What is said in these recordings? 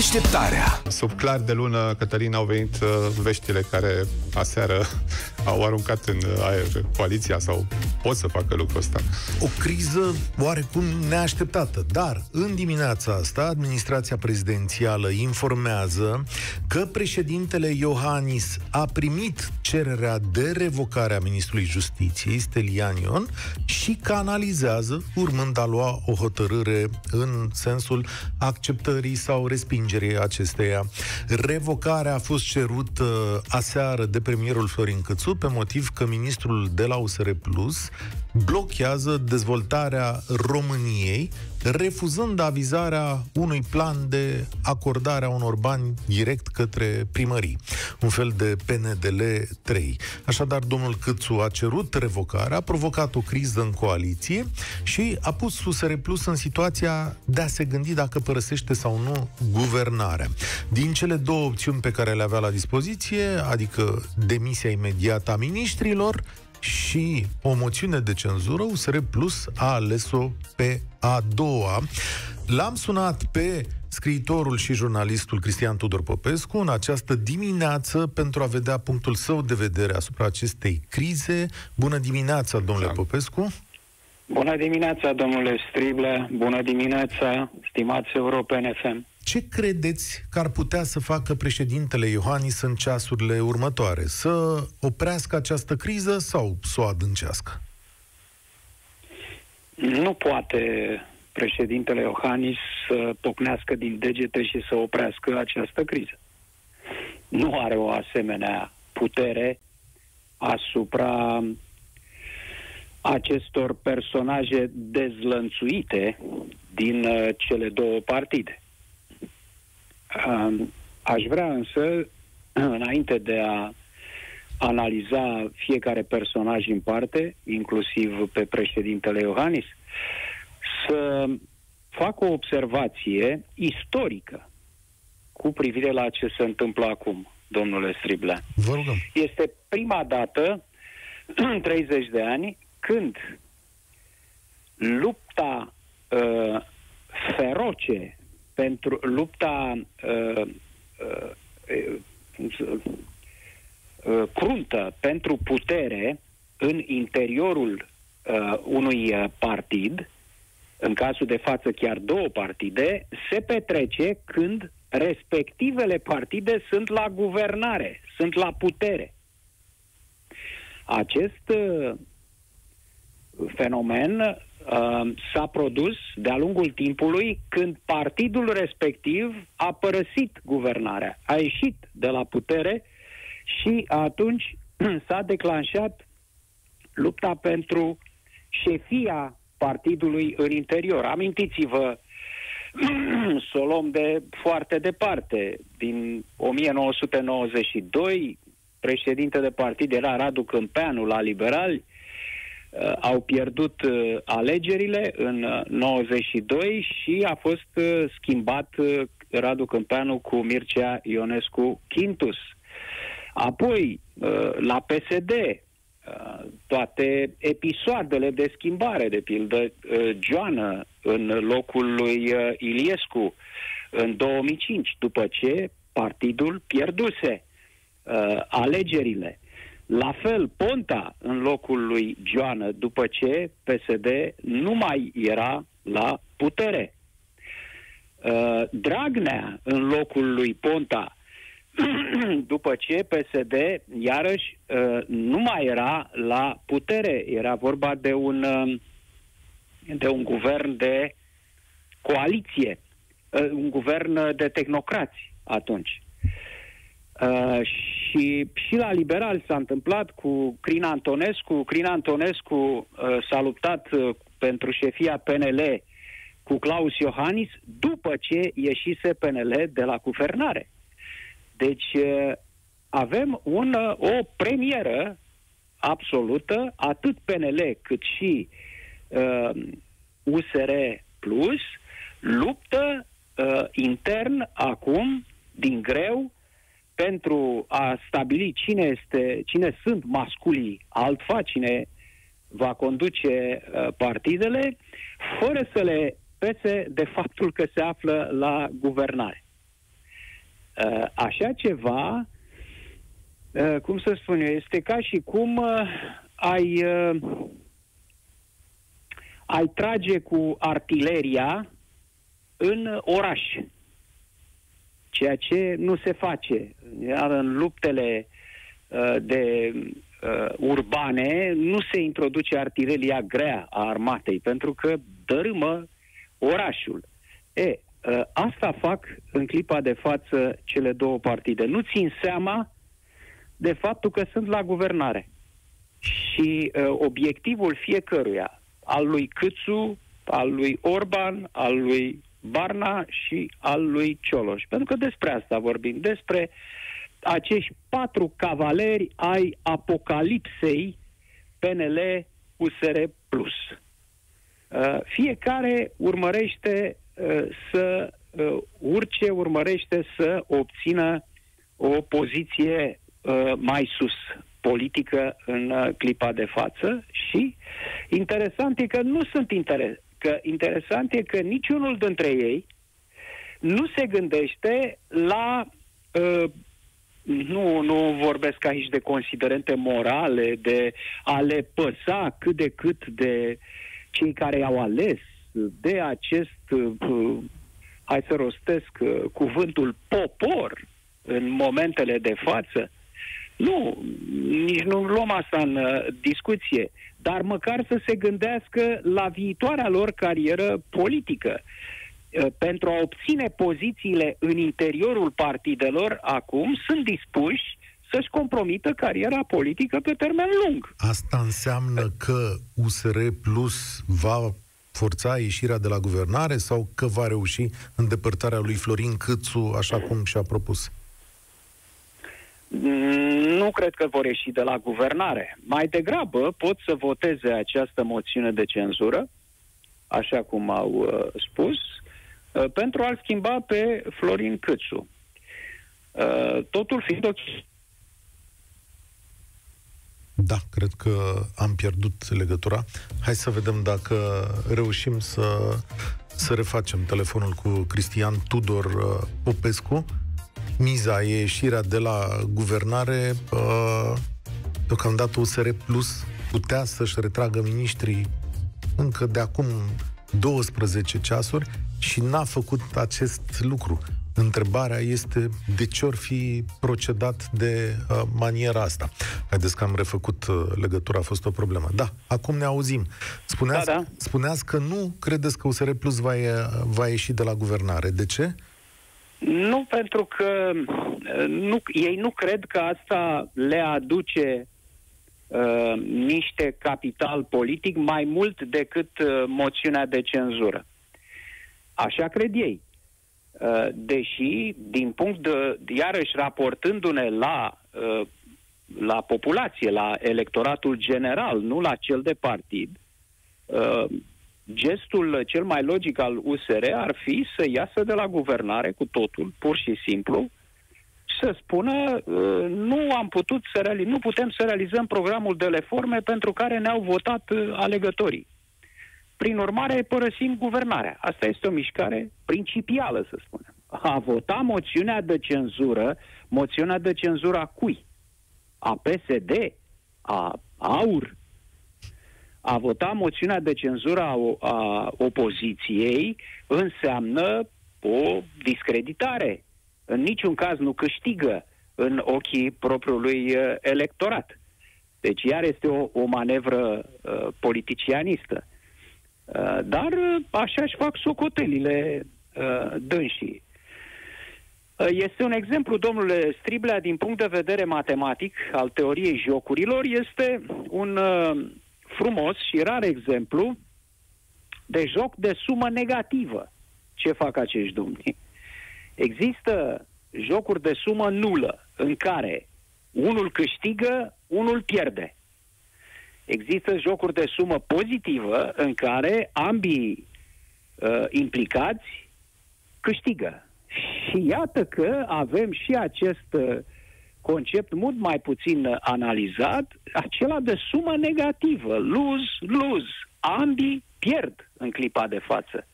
Deșteptarea Sub clar de lună, Cătălina, au venit uh, veștile care aseară au aruncat în aer coaliția sau pot să facă lucrul ăsta. O criză oarecum neașteptată, dar în dimineața asta administrația prezidențială informează că președintele Iohannis a primit cererea de revocare a ministrului justiției, Stelian Ion, și canalizează, urmând a lua o hotărâre în sensul acceptării sau respingerii acesteia. Revocarea a fost cerută aseară de premierul Florin Cățu pe motiv că ministrul de la USR Plus blochează dezvoltarea României, refuzând avizarea unui plan de acordare a unor bani direct către primării, un fel de PNDL 3. Așadar, domnul Câțu a cerut revocarea, a provocat o criză în coaliție și a pus USR Plus în situația de a se gândi dacă părăsește sau nu guvernarea. Din cele două opțiuni pe care le avea la dispoziție, adică demisia imediată a ministrilor și o moțiune de cenzură, USR Plus a ales-o pe a doua. L-am sunat pe scriitorul și jurnalistul Cristian Tudor Popescu în această dimineață pentru a vedea punctul său de vedere asupra acestei crize. Bună dimineața, domnule da. Popescu! Bună dimineața, domnule Strible! Bună dimineața, stimați europene FM! Ce credeți că ar putea să facă președintele Iohannis în ceasurile următoare? Să oprească această criză sau să o adâncească? Nu poate președintele Iohannis să pocnească din degete și să oprească această criză. Nu are o asemenea putere asupra acestor personaje dezlănțuite din uh, cele două partide. Aș vrea însă, înainte de a analiza fiecare personaj în parte, inclusiv pe președintele Iohannis, să fac o observație istorică cu privire la ce se întâmplă acum, domnule Striblea. Vă rugăm. Este prima dată în 30 de ani când lupta uh, feroce pentru lupta uh, uh, uh, uh, cruntă pentru putere în interiorul uh, unui uh, partid, în cazul de față chiar două partide, se petrece când respectivele partide sunt la guvernare, sunt la putere. Acest uh, fenomen uh, s-a produs de-a lungul timpului când partidul respectiv a părăsit guvernarea, a ieșit de la putere și atunci s-a declanșat lupta pentru șefia partidului în interior. Amintiți-vă, să o luăm de foarte departe, din 1992, președinte de partid era Radu Câmpeanu la Liberali, uh, au pierdut uh, alegerile în uh, 92 și a fost uh, schimbat uh, Radu Câmpeanu cu Mircea Ionescu Quintus. Apoi, uh, la PSD, uh, toate episoadele de schimbare, de pildă uh, Joană în locul lui uh, Iliescu în 2005, după ce partidul pierduse uh, alegerile. La fel, Ponta în locul lui Joană, după ce PSD nu mai era la putere. Uh, Dragnea în locul lui Ponta, după ce PSD, iarăși, uh, nu mai era la putere. Era vorba de un, uh, de un guvern de coaliție, uh, un guvern de tehnocrați atunci. Uh, și, și la liberal s-a întâmplat cu Crin Antonescu. Crin Antonescu uh, s-a luptat uh, pentru șefia PNL cu Claus Iohannis după ce ieșise PNL de la guvernare. Deci uh, avem un, uh, o premieră absolută, atât PNL cât și uh, USR Plus luptă uh, intern acum din greu pentru a stabili cine, este, cine sunt masculii altfa, cine va conduce uh, partidele, fără să le pese de faptul că se află la guvernare. Uh, așa ceva, uh, cum să spun eu, este ca și cum uh, ai, ai trage cu artileria în oraș. Ceea ce nu se face. Iar în luptele de urbane nu se introduce artileria grea a armatei, pentru că dărâmă orașul. E, Uh, asta fac în clipa de față cele două partide. Nu țin seama de faptul că sunt la guvernare. Și uh, obiectivul fiecăruia, al lui Câțu, al lui Orban, al lui Barna și al lui Cioloș. Pentru că despre asta vorbim, despre acești patru cavaleri ai apocalipsei PNL USR+. Uh, fiecare urmărește Uh, să uh, urce, urmărește să obțină o poziție uh, mai sus politică în clipa de față și interesant e că nu sunt interes, că interesant e că niciunul dintre ei nu se gândește la uh, nu, nu vorbesc aici de considerente morale, de a le păsa cât de cât de cei care au ales de acest, uh, hai să rostesc uh, cuvântul popor în momentele de față, nu, nici nu luăm asta în uh, discuție, dar măcar să se gândească la viitoarea lor carieră politică. Pentru a obține pozițiile în interiorul partidelor, acum sunt dispuși să-și compromită cariera politică pe termen lung. Asta înseamnă că USR Plus va forța ieșirea de la guvernare sau că va reuși îndepărtarea lui Florin Câțu așa cum și-a propus? Nu cred că vor ieși de la guvernare. Mai degrabă pot să voteze această moțiune de cenzură, așa cum au uh, spus, uh, pentru a-l schimba pe Florin Câțu. Uh, totul fiind o da, cred că am pierdut legătura. Hai să vedem dacă reușim să, să refacem telefonul cu Cristian Tudor uh, Popescu. Miza e ieșirea de la guvernare. Uh, deocamdată USR Plus putea să-și retragă miniștrii încă de acum 12 ceasuri și n-a făcut acest lucru. Întrebarea este de ce ori fi procedat de uh, maniera asta. Haideți că am refăcut uh, legătura, a fost o problemă. Da, acum ne auzim. Spuneați, da, da. spuneați că nu credeți că USR Plus va, va ieși de la guvernare. De ce? Nu, pentru că uh, nu, ei nu cred că asta le aduce uh, niște capital politic mai mult decât uh, moțiunea de cenzură. Așa cred ei. Uh, deși, din punct de, iarăși raportându-ne la, uh, la populație, la electoratul general, nu la cel de partid, uh, gestul cel mai logic al USR ar fi să iasă de la guvernare cu totul, pur și simplu, să spună nu am putut să reali- nu putem să realizăm programul de reforme pentru care ne-au votat alegătorii. Prin urmare, părăsim guvernarea. Asta este o mișcare principială, să spunem. A vota moțiunea de cenzură, moțiunea de cenzură a cui? A PSD? A AUR? A vota moțiunea de cenzură a, a opoziției înseamnă o discreditare. În niciun caz nu câștigă în ochii propriului uh, electorat. Deci iar este o, o manevră uh, politicianistă. Uh, dar uh, așa își fac socotelile uh, dânsii. Este un exemplu, domnule Striblea, din punct de vedere matematic al teoriei jocurilor, este un frumos și rar exemplu de joc de sumă negativă. Ce fac acești domni? Există jocuri de sumă nulă, în care unul câștigă, unul pierde există jocuri de sumă pozitivă în care ambii uh, implicați câștigă. Și iată că avem și acest uh, concept mult mai puțin analizat, acela de sumă negativă, lose-lose. Ambii pierd în clipa de față.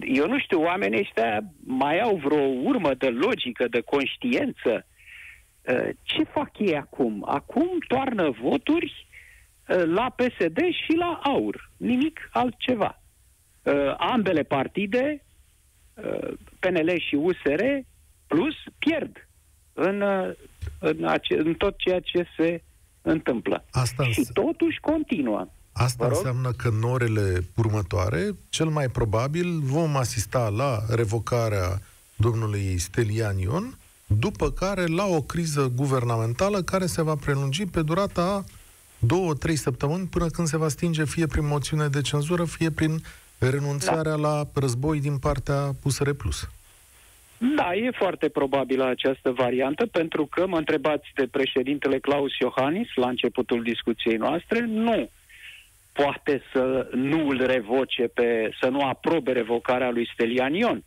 Eu nu știu, oamenii ăștia mai au vreo urmă de logică, de conștiență. Ce fac ei acum? Acum toarnă voturi la PSD și la AUR. Nimic altceva. Ambele partide, PNL și USR, plus pierd în, în, ace- în tot ceea ce se întâmplă. Asta și totuși continuă. Asta înseamnă că în orele următoare, cel mai probabil, vom asista la revocarea domnului Stelian Ion, după care la o criză guvernamentală care se va prelungi pe durata două, trei săptămâni până când se va stinge fie prin moțiune de cenzură, fie prin renunțarea da. la război din partea USR+. Da, e foarte probabilă această variantă, pentru că mă întrebați de președintele Claus Iohannis la începutul discuției noastre, nu poate să nu îl revoce, pe, să nu aprobe revocarea lui Stelian Ion.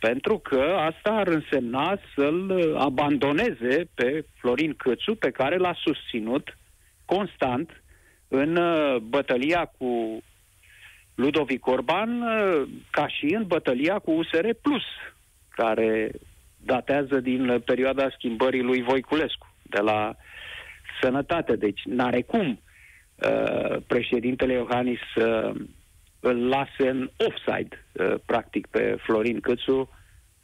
Pentru că asta ar însemna să-l abandoneze pe Florin Cățu, pe care l-a susținut constant în uh, bătălia cu Ludovic Orban, uh, ca și în bătălia cu USR Plus, care datează din perioada schimbării lui Voiculescu, de la sănătate. Deci n-are cum uh, președintele Iohannis să uh, îl lase în offside, uh, practic, pe Florin Câțu,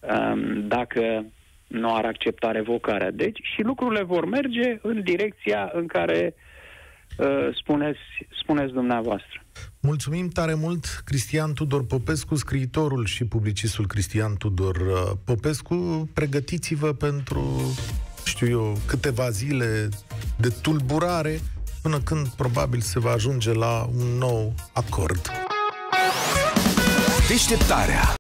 um, dacă nu ar accepta revocarea. Deci și lucrurile vor merge în direcția în care uh, spuneți, spuneți dumneavoastră. Mulțumim tare mult, Cristian Tudor Popescu, scriitorul și publicistul Cristian Tudor uh, Popescu. Pregătiți-vă pentru, știu eu, câteva zile de tulburare până când probabil se va ajunge la un nou acord. Deșteptarea